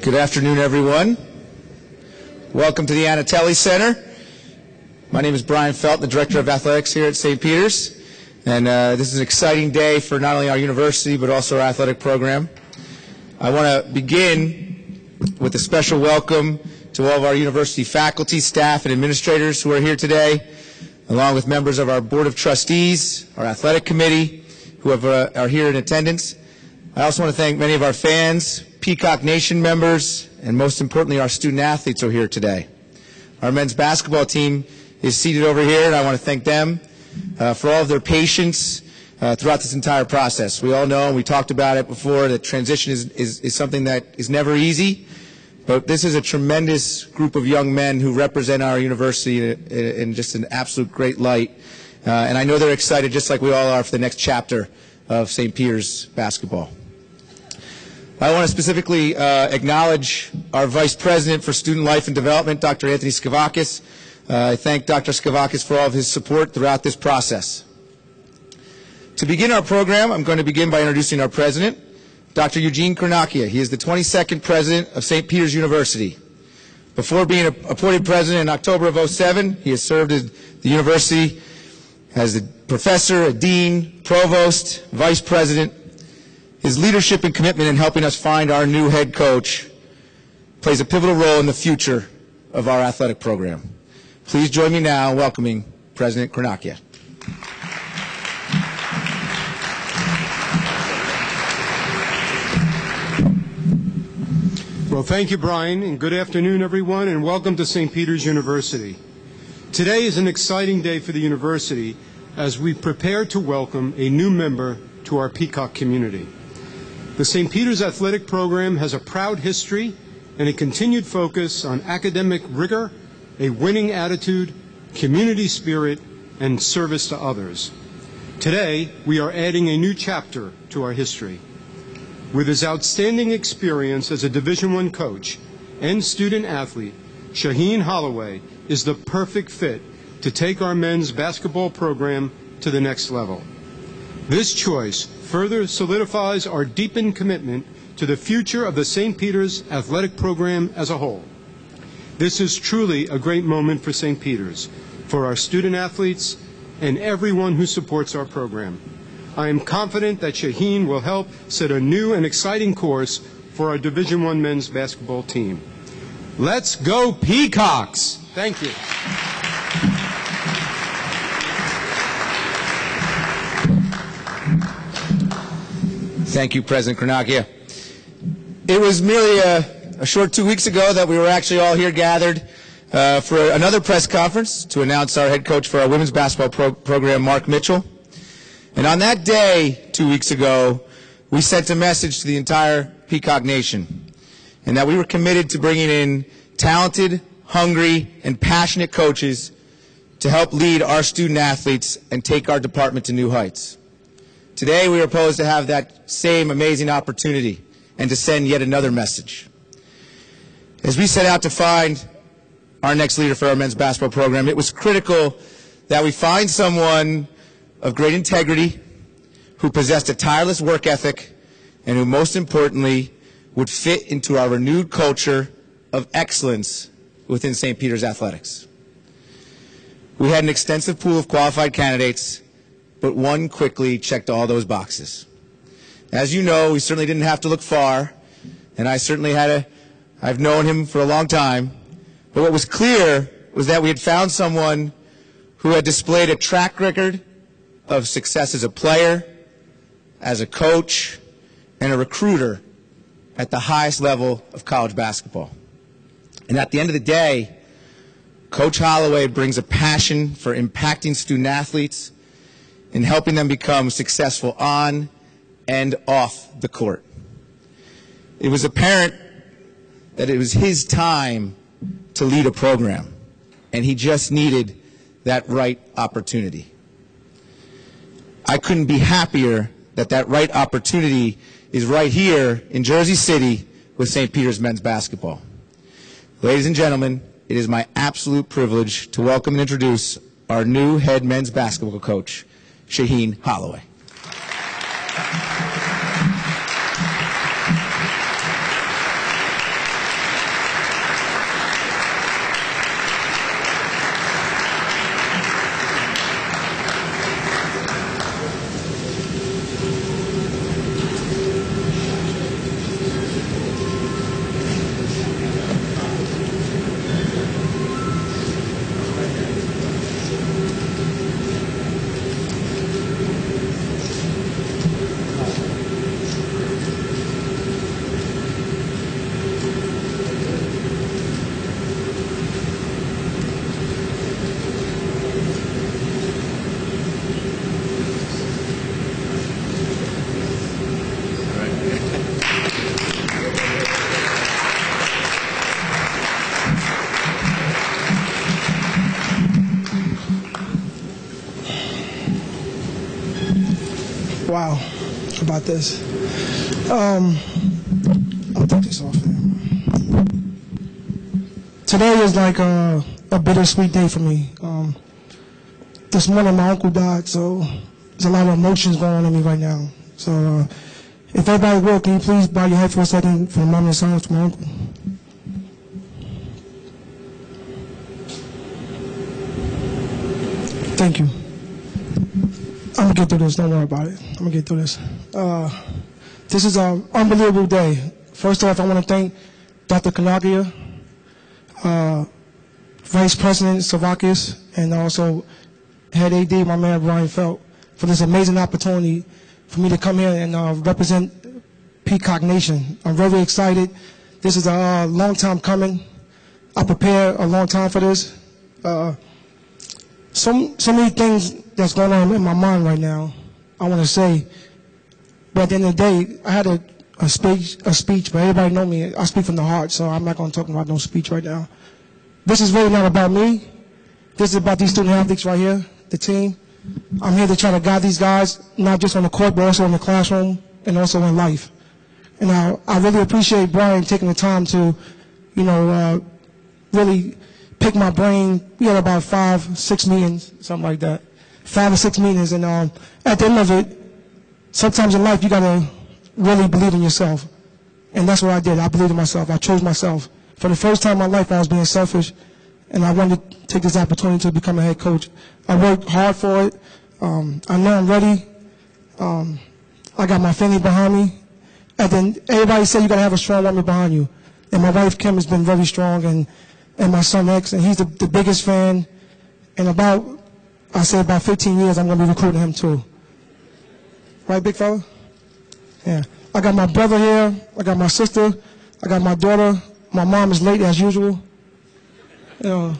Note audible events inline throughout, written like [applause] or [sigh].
Good afternoon, everyone. Welcome to the Yanitelli Center. My name is Brian Felt, the Director of Athletics here at St. Peter's. And uh, this is an exciting day for not only our university, but also our athletic program. I want to begin with a special welcome to all of our university faculty, staff, and administrators who are here today, along with members of our Board of Trustees, our athletic committee, who have, uh, are here in attendance. I also want to thank many of our fans, Peacock Nation members, and most importantly, our student athletes are here today. Our men's basketball team is seated over here, and I want to thank them uh, for all of their patience uh, throughout this entire process. We all know, and we talked about it before, that transition is, is, is something that is never easy, but this is a tremendous group of young men who represent our university in, in just an absolute great light. Uh, and I know they're excited, just like we all are, for the next chapter of St. Peter's basketball. I want to specifically uh, acknowledge our Vice President for Student Life and Development, Dr. Anthony Skavakis. Uh, I thank Dr. Skavakis for all of his support throughout this process. To begin our program, I'm going to begin by introducing our President, Dr. Eugene Cornacchia. He is the 22nd President of St. Peter's University. Before being appointed President in October of 07, he has served at the university as a professor, a dean, provost, vice president, his leadership and commitment in helping us find our new head coach plays a pivotal role in the future of our athletic program. Please join me now in welcoming President Cornacchia. Well, thank you, Brian, and good afternoon, everyone, and welcome to St. Peter's University. Today is an exciting day for the university as we prepare to welcome a new member to our Peacock community. The St. Peter's Athletic Program has a proud history and a continued focus on academic rigor, a winning attitude, community spirit, and service to others. Today, we are adding a new chapter to our history. With his outstanding experience as a Division I coach and student athlete, Shaheen Holloway is the perfect fit to take our men's basketball program to the next level. This choice further solidifies our deepened commitment to the future of the St. Peter's athletic program as a whole. This is truly a great moment for St. Peter's, for our student athletes, and everyone who supports our program. I am confident that Shaheen will help set a new and exciting course for our Division I men's basketball team. Let's go Peacocks! Thank you. Thank you, President Cornacchia. It was merely a, a, short two weeks ago that we were actually all here gathered uh, for another press conference to announce our head coach for our women's basketball pro program, Mark Mitchell. And on that day, two weeks ago, we sent a message to the entire Peacock Nation, and that we were committed to bringing in talented, hungry, and passionate coaches to help lead our student athletes and take our department to new heights. Today, we are to have that same amazing opportunity and to send yet another message. As we set out to find our next leader for our men's basketball program, it was critical that we find someone of great integrity, who possessed a tireless work ethic, and who most importantly would fit into our renewed culture of excellence within St. Peter's athletics. We had an extensive pool of qualified candidates but one quickly checked all those boxes. As you know, we certainly didn't have to look far, and I certainly had a, I've known him for a long time, but what was clear was that we had found someone who had displayed a track record of success as a player, as a coach, and a recruiter at the highest level of college basketball. And at the end of the day, Coach Holloway brings a passion for impacting student athletes and helping them become successful on and off the court. It was apparent that it was his time to lead a program, and he just needed that right opportunity. I couldn't be happier that that right opportunity is right here in Jersey City with St. Peter's men's basketball. Ladies and gentlemen, it is my absolute privilege to welcome and introduce our new head men's basketball coach, Shaheen Holloway. Wow, about this. Um, I'll take this off. Today is like a, a bittersweet day for me. Um, this morning my uncle died, so there's a lot of emotions going on in me right now. So uh, if everybody will, can you please bow your head for a second for a moment of silence to my uncle? Thank you. Get through this. Don't worry about it. I'm gonna get through this. Uh, this is an unbelievable day. First off, I want to thank Dr. Cornacchia, uh, Vice President Savakis, and also Head AD, my man Brian Felt, for this amazing opportunity for me to come here and uh, represent Peacock Nation. I'm very excited. This is a uh, long time coming. I prepared a long time for this. Uh, so, so many things that's going on in my mind right now, I want to say. But at the end of the day, I had a, a speech, a speech, but everybody know me. I speak from the heart, so I'm not going to talk about no speech right now. This is really not about me. This is about these student athletes right here, the team. I'm here to try to guide these guys, not just on the court, but also in the classroom and also in life. And I, I really appreciate Brian taking the time to, you know, uh, really pick my brain. We had about five, six meetings, something like that. Five or six meetings, and um, at the end of it, sometimes in life you gotta really believe in yourself, and that's what I did. I believed in myself. I chose myself. For the first time in my life, I was being selfish, and I wanted to take this opportunity to become a head coach. I worked hard for it. Um, I know I'm ready. Um, I got my family behind me. And then everybody said you gotta have a strong woman behind you. And my wife Kim has been very strong, and and my son X, and he's the, the biggest fan. And about, I said, about 15 years, I'm going to be recruiting him too. Right, big fella? Yeah. I got my brother here. I got my sister. I got my daughter. My mom is late as usual. You know,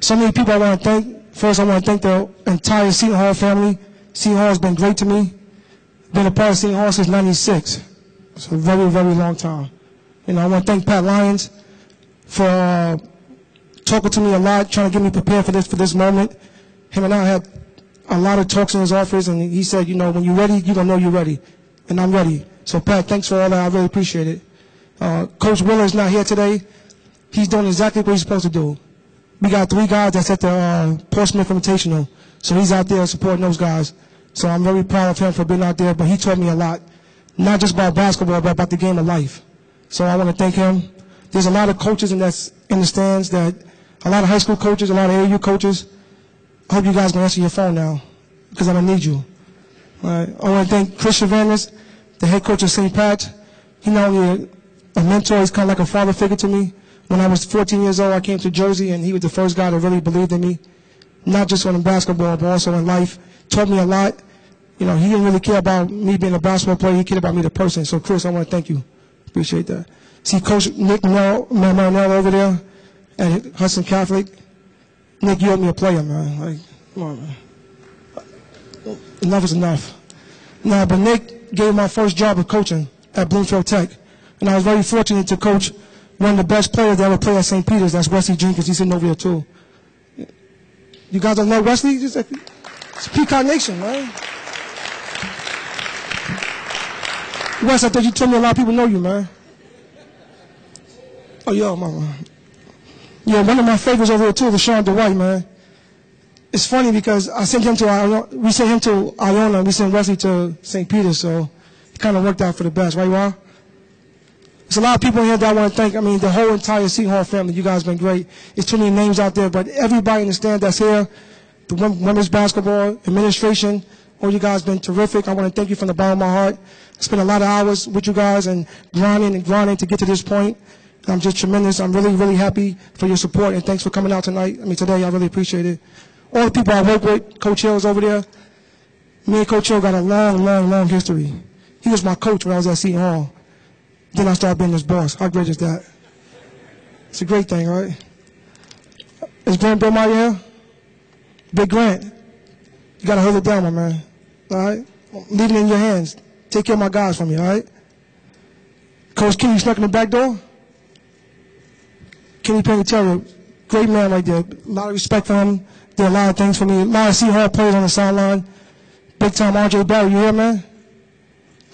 so many people I want to thank. First, I want to thank the entire Seton Hall family. Seton Hall has been great to me. Been a part of Seton Hall since 96. It's a very, very long time. You know, I want to thank Pat Lyons for uh, talking to me a lot, trying to get me prepared for this for this moment. Him and I had a lot of talks in his office, and he said, you know, when you're ready, you're gonna know you're ready, and I'm ready. So Pat, thanks for all that. I really appreciate it. Uh, Coach Willard is not here today. He's doing exactly what he's supposed to do. We got three guys that's at the uh, Portsmouth Invitational, so he's out there supporting those guys. So I'm very proud of him for being out there. But he taught me a lot, not just about basketball, but about the game of life. So I want to thank him. There's a lot of coaches in, that, in the stands that a lot of high school coaches, a lot of AU coaches. I hope you guys can answer your phone now because I'm going to need you. All right. I want to thank Chris Chavannes, the head coach of St. Pat's. He not only a, a mentor, he's kind of like a father figure to me. When I was 14 years old, I came to Jersey, and he was the first guy that really believed in me, not just on basketball, but also in life. Taught me a lot. You know, he didn't really care about me being a basketball player. He cared about me, the person. So, Chris, I want to thank you. Appreciate that. See Coach Nick Mariniello over there at Hudson Catholic. Nick, you owe me a player, man. Uh, like, come on, man. Enough is enough. Nah, but Nick gave my first job of coaching at Bloomfield Tech. And I was very fortunate to coach one of the best players that ever played at St. Peter's. That's Wesley Jenkins. He's sitting over here, too. You guys don't know Wesley? It's Peacock Nation, man. Wes, I thought you told me a lot of people know you, man. Oh, yo, mama. Yeah, one of my favorites over here too, Rashawn Dwight, man. it's funny because I sent him to Iona, we sent him to Iona, we sent Wesley to St. Peter's, so it kind of worked out for the best, right, Ron? There's a lot of people here that I want to thank. I mean, the whole entire Seton family. You guys been great. There's too many names out there, but everybody in the stand that's here, the women's basketball administration, all you guys been terrific. I want to thank you from the bottom of my heart. I spent a lot of hours with you guys and grinding and grinding to get to this point. I'm just tremendous. I'm really, really happy for your support and thanks for coming out tonight. I mean, today I really appreciate it. All the people I work with, Coach Hill's over there. Me and Coach Hill got a long, long, long history. He was my coach when I was at Seton Hall. Then I started being his boss. How great is that? It's a great thing, right? Is Grant Billmeier here? Big Grant. You gotta hold it down, my man. All right? I'm it in your hands. Take care of my guys from you, all right? Coach Kenny snuck in the back door. Kenny Pangatero, great man right there. A lot of respect for him. Did a lot of things for me. A lot of Seahawks players on the sideline. Big time RJ Barry, you here, man?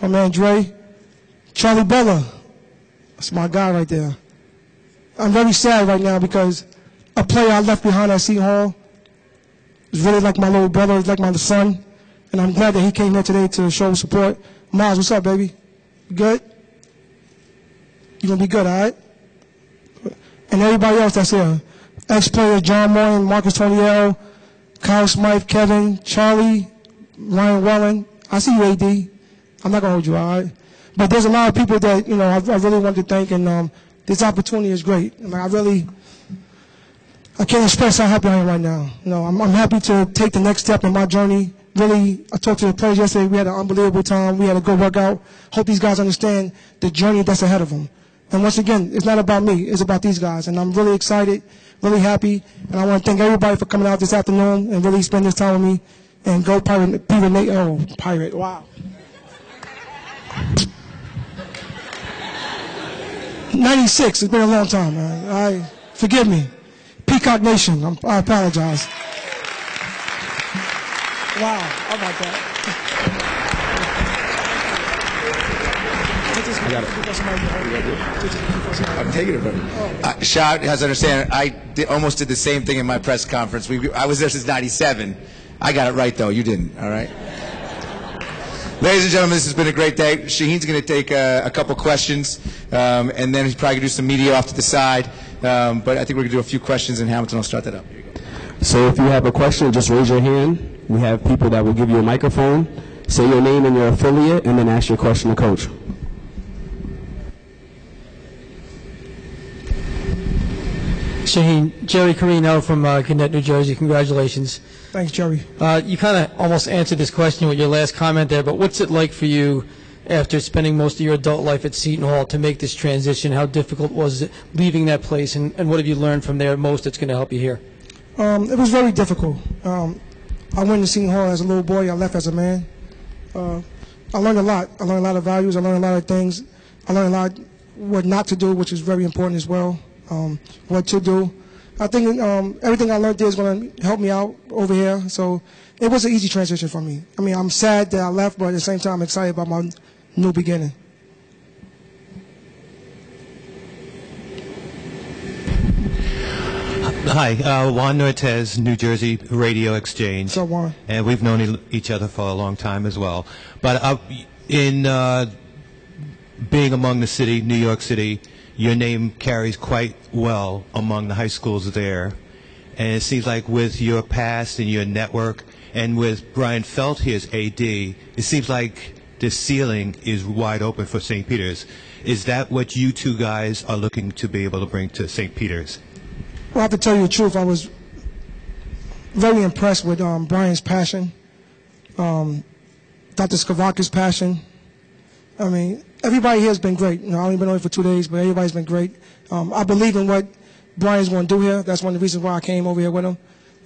My man Dre. Charlie Bella. That's my guy right there. I'm very sad right now because a player I left behind at Hall is really like my little brother, is like my son. And I'm glad that he came here today to show support. Miles, what's up, baby? Good? You gonna be good, all right? And everybody else that's here. Ex-player John Moore, Marcus Toney-El, Kyle Smyth, Kevin, Charlie, Ryan Welling. I see you, AD. I'm not gonna hold you, all right? But there's a lot of people that you know I, I really want to thank, and um, this opportunity is great. I, mean, I really, I can't express how happy I am right now. You know, I'm, I'm happy to take the next step in my journey. Really, I talked to the players yesterday. We had an unbelievable time. We had a good workout. Hope these guys understand the journey that's ahead of them. And once again, it's not about me. It's about these guys. And I'm really excited, really happy. And I want to thank everybody for coming out this afternoon and really spending this time with me. And go Pirate, Pirate, Nate, oh, Pirate, wow. 96. It's been a long time, man. I forgive me. Peacock Nation. I'm, I apologize. Wow. How about that? I'm taking it from you. Uh, Shout has to understand, I did, almost did the same thing in my press conference. We, I was there since 97. I got it right, though. You didn't, all right? Ladies and gentlemen, this has been a great day. Shaheen's going to take uh, a couple questions, um, and then he's probably going to do some media off to the side. Um, but I think we're going to do a few questions, and Hamilton will start that up. Here you go. So if you have a question, just raise your hand. We have people that will give you a microphone. Say your name and your affiliate, and then ask your question to coach. Shaheen, Jerry Carino from uh, Gannett, New Jersey. Congratulations. Thanks, Jerry. Uh, you kind of almost answered this question with your last comment there, but what's it like for you after spending most of your adult life at Seton Hall to make this transition? How difficult was it leaving that place, and, and what have you learned from there most that's going to help you here? Um, it was very difficult. Um, I went to Seton Hall as a little boy. I left as a man. Uh, I learned a lot. I learned a lot of values. I learned a lot of things. I learned a lot what not to do, which is very important as well. Um, what to do. I think um, everything I learned there is going to help me out over here. So it was an easy transition for me. I mean, I'm sad that I left, but at the same time, I'm excited about my new beginning. Hi, uh, Juan Nortez, New Jersey Radio Exchange. So, Juan. And we've known e- each other for a long time as well. But uh, in uh, being among the city, New York City, your name carries quite well among the high schools there. And it seems like with your past and your network, and with Brian Felt here as AD, it seems like the ceiling is wide open for St. Peter's. Is that what you two guys are looking to be able to bring to St. Peter's? Well, I have to tell you the truth. I was very impressed with um, Brian's passion, um, Dr. Skavaka's passion. I mean, everybody here has been great. You know, I've only been here for two days, but everybody's been great. Um, I believe in what Brian's going to do here. That's one of the reasons why I came over here with him.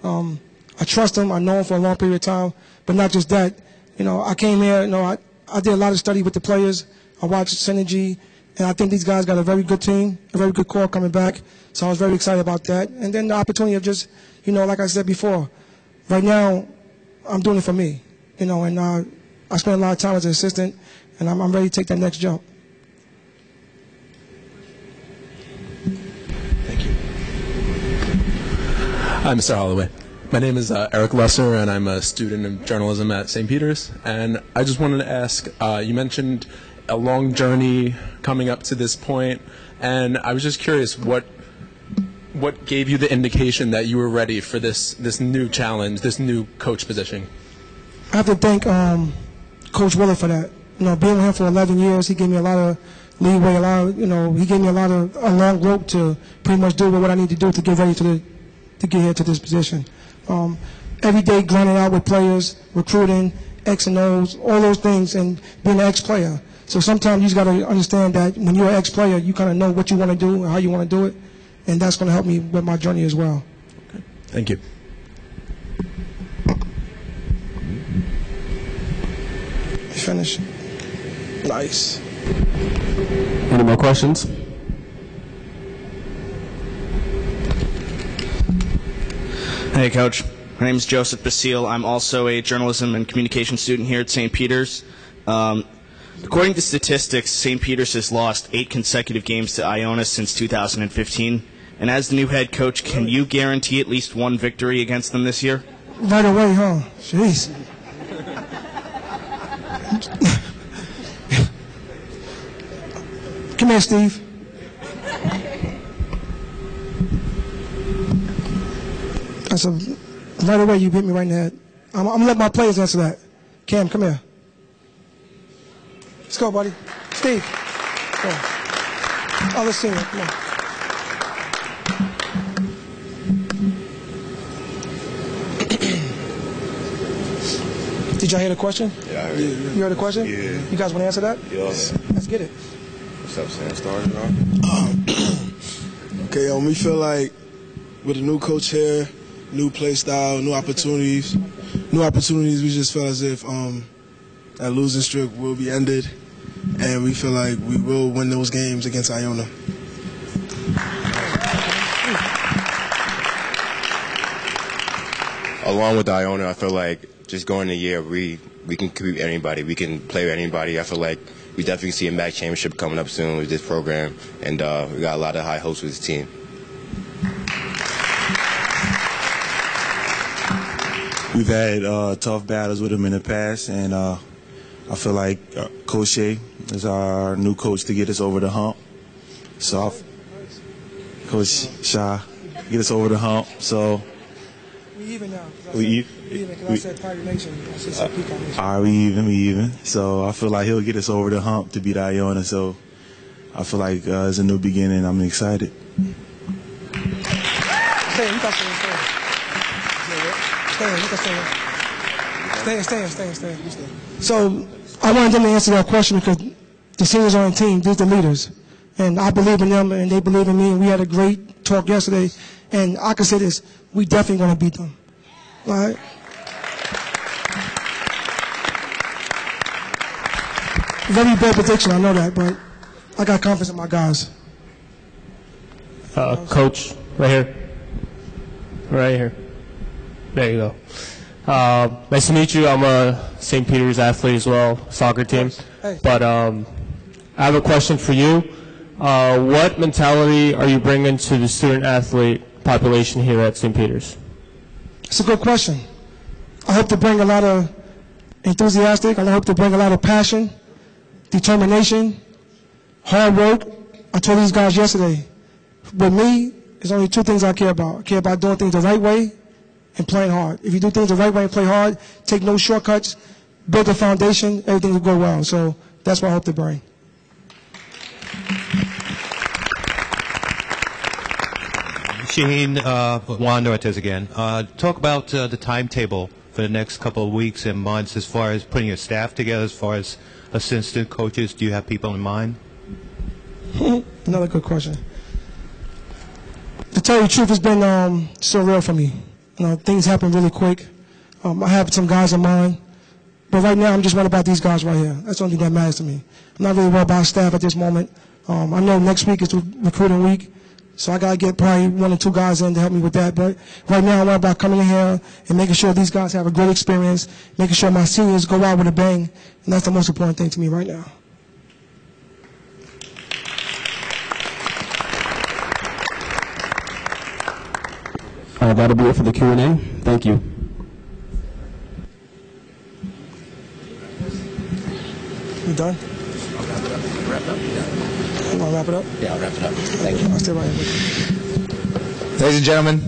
Um, I trust him. I know him for a long period of time. But not just that. You know, I came here. You know, I, I did a lot of study with the players. I watched Synergy, and I think these guys got a very good team, a very good core coming back. So I was very excited about that. And then the opportunity of just, you know, like I said before, right now, I'm doing it for me. You know, and uh, I spent a lot of time as an assistant, and I'm, I'm ready to take that next jump. Thank you. Hi, Mr. Holloway. My name is uh, Eric Lesser, and I'm a student of journalism at St. Peter's. And I just wanted to ask uh, you mentioned a long journey coming up to this point, and I was just curious what what gave you the indication that you were ready for this this new challenge, this new coach position? I have to thank um, Coach Willard for that. You know, being with him for 11 years, he gave me a lot of leeway, a lot of, you know, he gave me a lot of, a long rope to pretty much do what I need to do to get ready to, the, to get here to this position. Um, every day grinding out with players, recruiting, X and O's, all those things, and being an ex-player. So sometimes you just got to understand that when you're an ex-player, you kind of know what you want to do and how you want to do it, and that's going to help me with my journey as well. Okay. Thank you. Finish. Nice. Any more questions? Hey, Coach. My name is Joseph Basile. I'm also a journalism and communication student here at St. Peter's. Um, according to statistics, St. Peter's has lost eight consecutive games to Iona since 2015. And as the new head coach, can you guarantee at least one victory against them this year? Right away, huh? Jeez. Here, Steve. That's a right away. You hit me right in the head. I'm, I'm gonna let my players answer that. Cam, come here. Let's go, buddy. Steve. Come on. Other senior, come on. Did y'all hear the question? Yeah, I heard You heard the question? Yeah. You guys want to answer that? Yeah. Let's get it. What's up, Sam? Started off? [clears throat] Okay, um, we feel like with a new coach here, new play style, new opportunities, new opportunities, we just feel as if um, that losing streak will be ended, and we feel like we will win those games against Iona. Along with Iona, I feel like just going the year, we we can compete anybody. We can play with anybody. I feel like we definitely see a MAAC championship coming up soon with this program, and uh, we got a lot of high hopes with this team. We've had uh, tough battles with him in the past, and uh, I feel like uh, Coach Shea is our new coach to get us over the hump. So, I'll- Coach Shaw, get us over the hump. So, even now. 'cause I We said- we even, 'cause I said Pirate Nation. I said some Peacock Nation. are we even? We even. So, I feel like he'll get us over the hump to beat Iona. So, I feel like uh, it's a new beginning. I'm excited. Stay, you can stay, stay. Stay, you can stay. Stay, stay, stay, stay. Stay. So I wanted them to answer that question because the seniors on the team, these are the leaders. And I believe in them and they believe in me. And we had a great talk yesterday. And I can say this, we definitely going to beat them. Right? Very bad prediction, I know that, but I got confidence in my guys. Uh, coach, right here. Right here. There you go. Uh, nice to meet you. I'm a St. Peter's athlete as well, soccer team. Hey. But um, I have a question for you. Uh, what mentality are you bringing to the student athlete population here at St. Peter's? It's a good question. I hope to bring a lot of enthusiastic. I hope to bring a lot of passion, determination, hard work. I told these guys yesterday, with me, there's only two things I care about. I care about doing things the right way and playing hard. If you do things the right way and play hard, take no shortcuts, build a foundation, everything will go well. So that's what I hope to bring. Shaheen uh, Juan Nortes again. Uh, talk about uh, the timetable for the next couple of weeks and months as far as putting your staff together, as far as assistant coaches. Do you have people in mind? [laughs] Another good question. To tell you the truth, it's been um, surreal for me. You know, things happen really quick. Um, I have some guys in mind, but right now I'm just worried about these guys right here. That's the only thing that matters to me. I'm not really worried about staff at this moment. Um, I know next week is recruiting week, so I gotta get probably one or two guys in to help me with that. But right now I'm about coming in here and making sure these guys have a great experience, making sure my seniors go out with a bang, and that's the most important thing to me right now. Uh, That'll be it for the Q&A. Thank you. We done? You want to wrap it up? Yeah, I'll wrap it up. Thank you. I'll stay right. Ladies and gentlemen,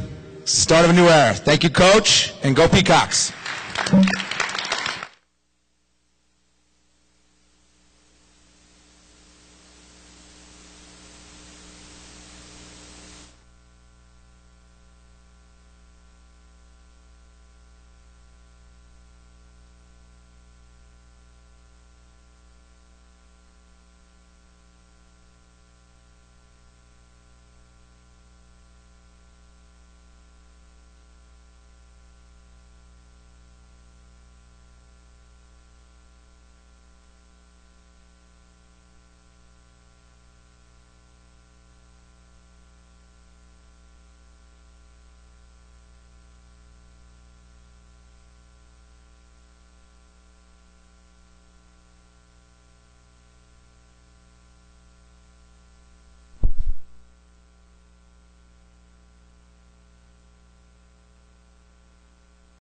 start of a new era. Thank you, Coach, and go Peacocks.